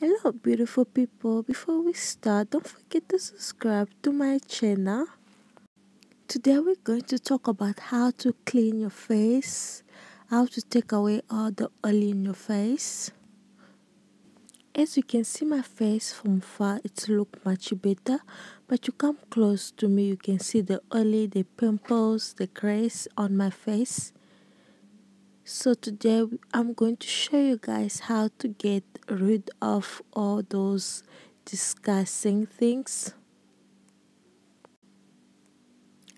so beautiful people. Before we start don't forget to subscribe to my channel. Today we're going to talk about how to clean your face how to take away all the oil in your face. As you can see my face from far it look much better but you come close to me you can see the oily the pimples the grays on my face so today I'm going to show you guys how to get rid of all those disgusting things.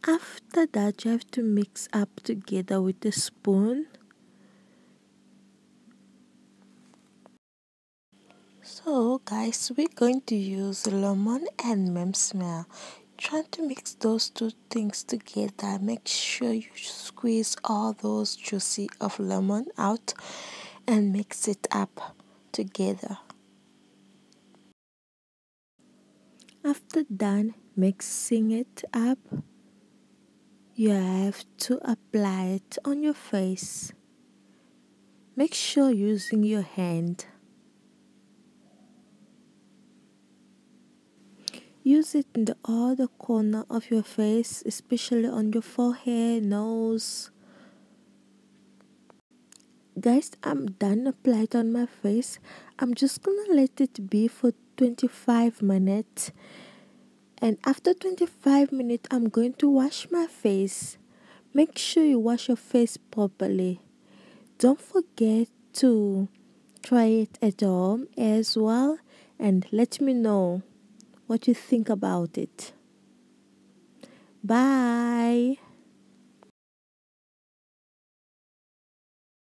After that you have to mix up together with a spoon. So guys we're going to use lemon and maize meal trying to mix those two things together. Make sure you squeeze all those juicy of lemon out and mix it up together. After done mixing it up you have to apply it on your face. Make sure using your hand Use it in the other corner of your face, especially on your forehead, nose. Guys, I'm done applied on my face. I'm just gonna let it be for 25 minutes. And after 25 minutes, I'm going to wash my face. Make sure you wash your face properly. Don't forget to try it at home as well and let me know what you think about it. Bye.